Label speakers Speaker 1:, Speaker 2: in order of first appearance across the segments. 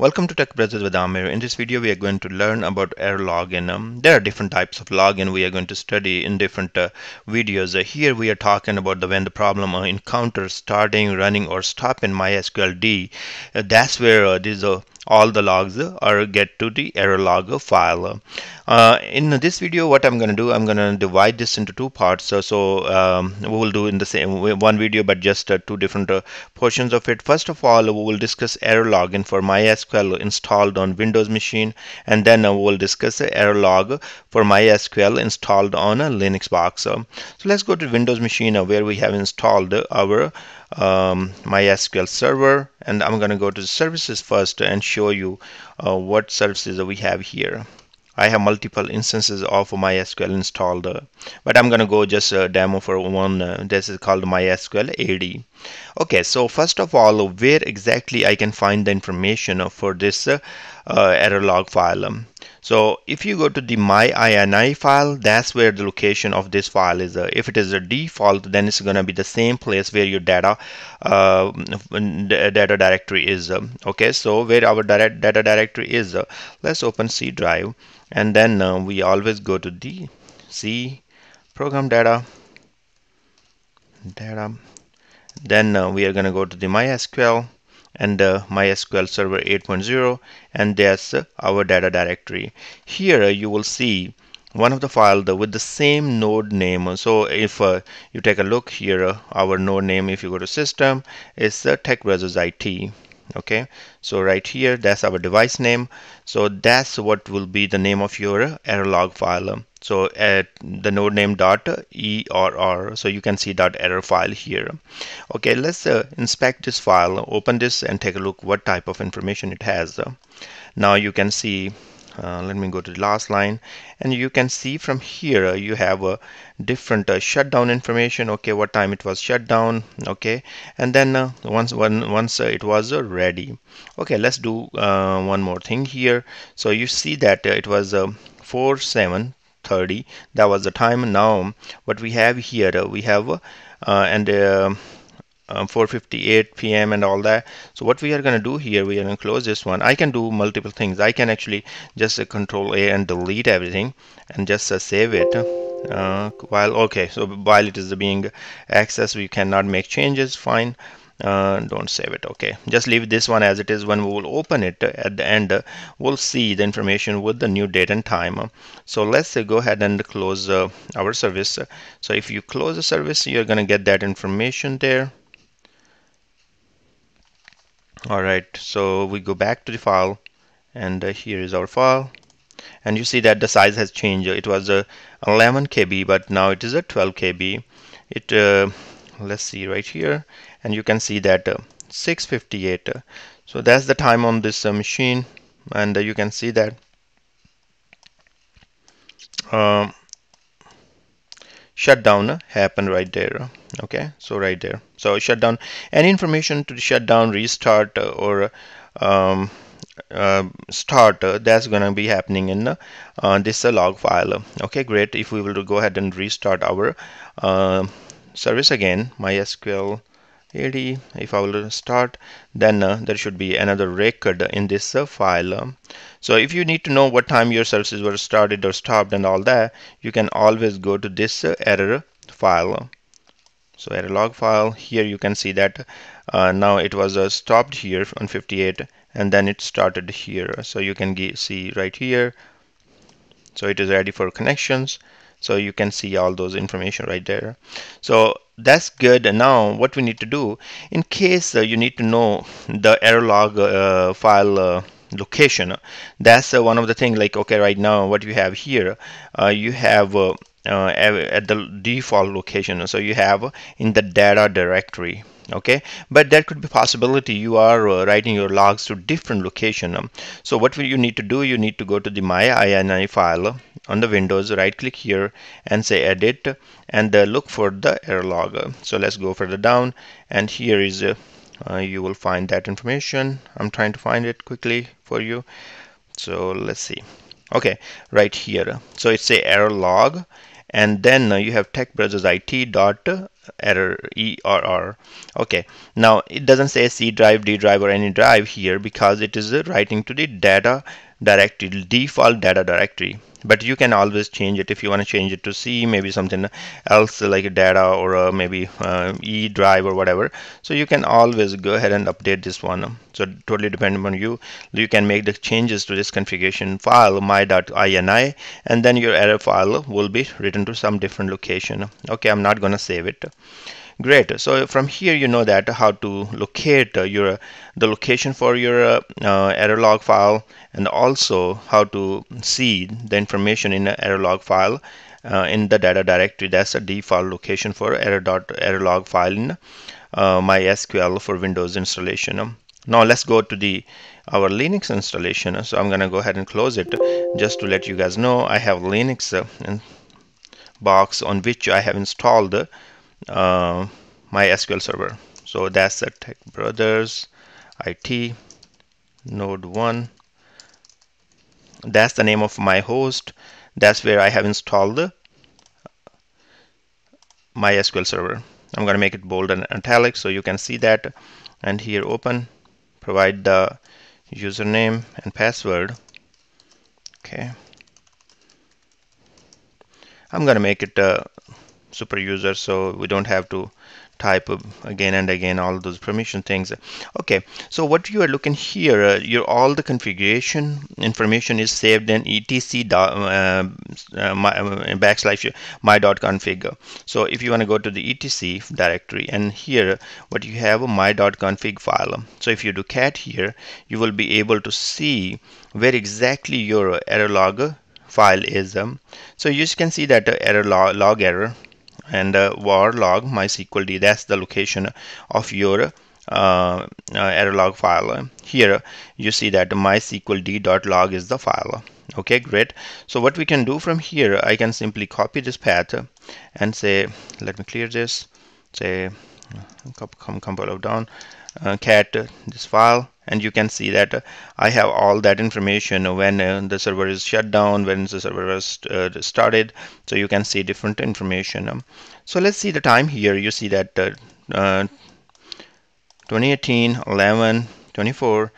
Speaker 1: Welcome to Tech Brothers with Aamir. In this video we are going to learn about error logging. Um, there are different types of logging we are going to study in different uh, videos. Uh, here we are talking about the when the problem uh, encounters starting, running or stop in MySQL Uh, that's where uh, these uh, all the logs or get to the error log file. Uh, in this video what I'm going to do I'm going to divide this into two parts so, so um, we will do in the same way, one video but just uh, two different uh, portions of it. First of all we will discuss error logging for MySQL installed on Windows machine and then uh, we will discuss error log for MySQL installed on a Linux box. so let's go to Windows machine uh, where we have installed our um, MySQL server and I'm going to go to services first and show you uh, what services we have here. I have multiple instances of MySQL installed uh, but I'm gonna go just a demo for one uh, this is called MySQL AD okay so first of all where exactly I can find the information for this uh, error log file um, so if you go to the myini file, that's where the location of this file is. Uh, if it is a default, then it's going to be the same place where your data uh, data directory is. Uh, okay, so where our direct data directory is, uh, let's open C drive, and then uh, we always go to the C program data data. Then uh, we are going to go to the MySQL and uh, MySQL Server 8.0 and that's uh, our data directory. Here uh, you will see one of the files with the same node name. So if uh, you take a look here, uh, our node name, if you go to system, is uh, Tech Brothers IT okay? So right here that's our device name. So that's what will be the name of your error log file. So at the node name dot err so you can see dot error file here. Okay let's uh, inspect this file. Open this and take a look what type of information it has. Now you can see uh, let me go to the last line. And you can see from here uh, you have a different uh, shutdown information. Okay what time it was shut down. Okay. And then uh, once once uh, it was uh, ready. Okay let's do one more thing here. So you see that it was 4 7 30 that was the time. Now what we have here we have and um, 4:58 p.m. and all that. So what we are going to do here, we are going to close this one. I can do multiple things. I can actually just uh, control A and delete everything and just uh, save it. Uh, while okay, so while it is being accessed, we cannot make changes. Fine. Uh, don't save it okay just leave this one as it is when we will open it at the end uh, we'll see the information with the new date and time so let's uh, go ahead and close uh, our service so if you close the service you're gonna get that information there all right so we go back to the file and uh, here is our file. And you see that the size has changed. It was a 11 KB but now it is a 12 KB. It uh, let's see right here. And you can see that uh, 658 so that's the time on this uh, machine. And uh, you can see that um, shutdown happened right there. Okay so right there so shutdown any information to shutdown restart uh, or um, uh, start uh, that's gonna be happening in uh, this uh, log file. Okay great. If we will go ahead and restart our uh, service again mysql AD if I will start then uh, there should be another record in this uh, file. So if you need to know what time your services were started or stopped and all that you can always go to this uh, error file so error log file here you can see that uh, now it was uh, stopped here on 58 and then it started here. So you can see right here. So it is ready for connections. So you can see all those information right there. So that's good. And now what we need to do in case uh, you need to know the error log uh, file uh, location that's uh, one of the things like okay right now what you have here you have uh, at the default location. So you have in the data directory okay? But there could be possibility you are uh, writing your logs to different location. Um, so what will you need to do? You need to go to the myini file on the windows right click here and say edit and uh, look for the error log. So let's go further down and here is uh, uh, you will find that information. I'm trying to find it quickly for you. So let's see. Okay right here. So it's a error log and then uh, you have tech brothers it dot error err okay. Now it doesn't say c drive d drive or any drive here because it is writing to the data directory default data directory but you can always change it. If you want to change it to C maybe something else like data or maybe uh, E drive or whatever. So you can always go ahead and update this one. So totally dependent on you. You can make the changes to this configuration file my.ini and then your error file will be written to some different location. Okay I'm not gonna save it Great. So from here, you know that how to locate uh, your the location for your uh, error log file, and also how to see the information in the error log file uh, in the data directory. That's a default location for error dot error log file in uh, MySQL for Windows installation. Now let's go to the our Linux installation. So I'm gonna go ahead and close it just to let you guys know I have Linux uh, box on which I have installed uh, MySQL server. So that's the Tech Brothers IT node 1. That's the name of my host. That's where I have installed the MySQL server. I'm going to make it bold and italic so you can see that. And here open, provide the username and password. Okay. I'm going to make it uh, super user so we don't have to type again and again all those permission things. Okay so what you are looking here uh, your all the configuration information is saved in etc dot, uh, uh, my, uh, backslash my dot config. So if you want to go to the etc directory and here what you have a my dot config file. So if you do cat here you will be able to see where exactly your error log file is. Um, so you can see that error log, log error and uh, var log mysql d that's the location of your uh, uh, error log file. Here you see that mysql d dot log is the file. Okay great. So what we can do from here I can simply copy this path and say let me clear this. Say compile down uh, cat this file and you can see that uh, I have all that information when uh, the server is shut down when the server was uh, started so you can see different information. Um, so let's see the time here. You see that uh, uh, 2018 11 24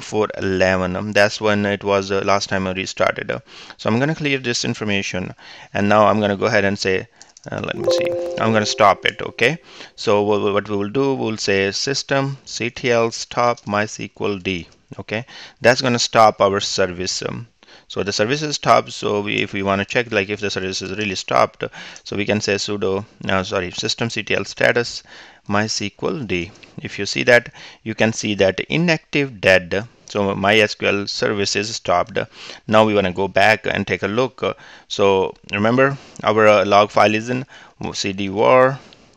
Speaker 1: 04 11 um, that's when it was uh, last time I restarted so I'm gonna clear this information and now I'm gonna go ahead and say uh, let me see. I'm going to stop it okay? So what we will do we'll say system ctl stop mysql d okay? That's going to stop our service um, so the service is stopped so we, if we want to check like if the service is really stopped so we can say sudo no sorry system ctl status mysql d. If you see that you can see that inactive dead so MySQL service is stopped. Now we want to go back and take a look. So remember our uh, log file is in cd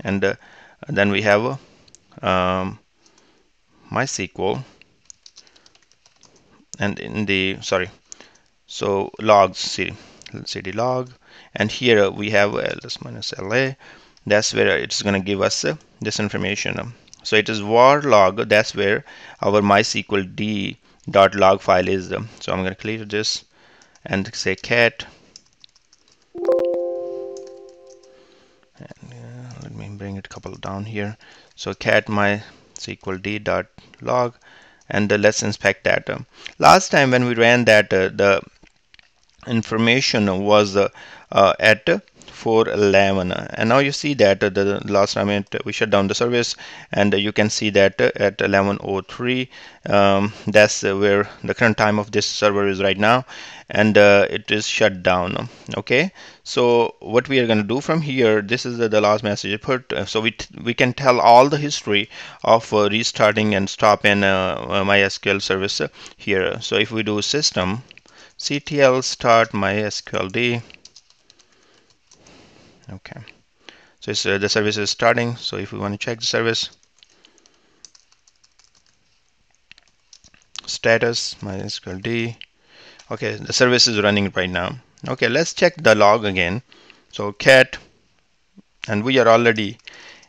Speaker 1: and uh, then we have um, MySQL. And in the sorry so logs cd, cd log. And here we have ls minus la that's where it's going to give us uh, this information so it is var log that's where our mysql d dot log file is. So I'm going to clear this and say cat. And, uh, let me bring it a couple down here. So cat mysql d dot log and uh, let's inspect that. Last time when we ran that uh, the information was uh, uh, at 411 and now you see that uh, the last time it, we shut down the service and you can see that uh, at 1103 um, that's uh, where the current time of this server is right now and uh, it is shut down. Okay? So what we are going to do from here this is the, the last message put so we we can tell all the history of uh, restarting and stopping uh, MySQL service here. So if we do system ctl start mysqld okay. So uh, the service is starting so if we want to check the service. Status mysql d. Okay the service is running right now. Okay let's check the log again. So cat and we are already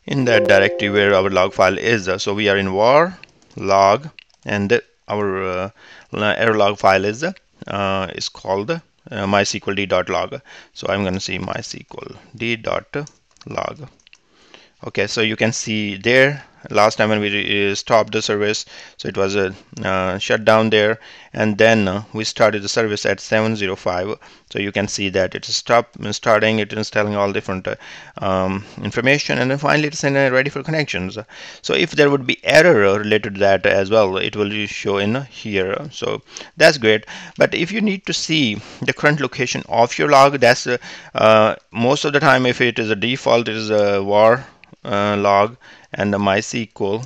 Speaker 1: in that directory where our log file is. So we are in var log and our uh, error log file is uh, is called uh, mysql d.log so I'm going to see mysql d.log okay so you can see there last time when we uh, stopped the service so it was a uh, shut down there. And then uh, we started the service at 705 so you can see that it is stop starting it is telling all different uh, um, information. And then finally it's in ready for connections. So if there would be error related to that as well it will show in here. So that's great. But if you need to see the current location of your log that's uh, uh, most of the time if it is a default it is a var log and the MySQL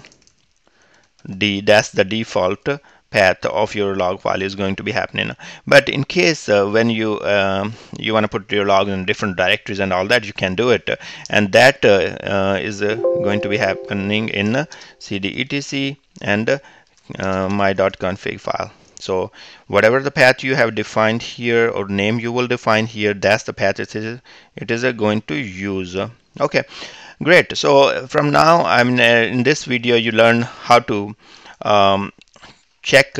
Speaker 1: D that's the default path of your log file is going to be happening. But in case uh, when you um, you want to put your log in different directories and all that you can do it. And that uh, uh, is uh, going to be happening in cd etc and uh, my.config file. So whatever the path you have defined here or name you will define here that's the path it is it is going to use. Okay great so from now I'm uh, in this video you learn how to um, check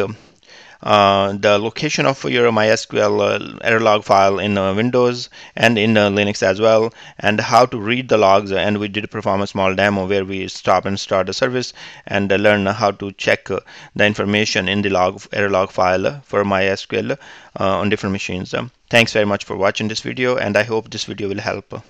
Speaker 1: uh, the location of your MySQL uh, error log file in uh, Windows and in uh, Linux as well and how to read the logs and we did perform a small demo where we stop and start the service and uh, learn how to check the information in the log error log file for MySQL on different machines. thanks very much for watching this video and I hope this video will help.